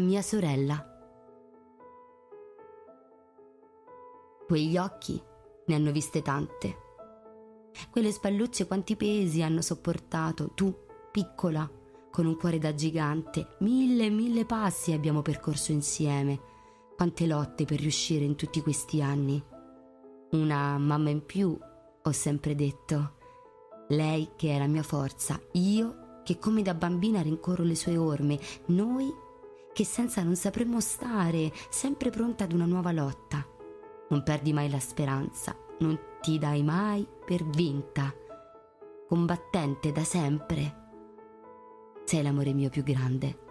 mia sorella. Quegli occhi ne hanno viste tante. Quelle spallucce quanti pesi hanno sopportato, tu, piccola, con un cuore da gigante, mille e mille passi abbiamo percorso insieme, quante lotte per riuscire in tutti questi anni. Una mamma in più, ho sempre detto. Lei che è la mia forza, io che come da bambina rincorro le sue orme, noi che senza non sapremmo stare, sempre pronta ad una nuova lotta. Non perdi mai la speranza, non ti dai mai per vinta. Combattente da sempre. Sei l'amore mio più grande.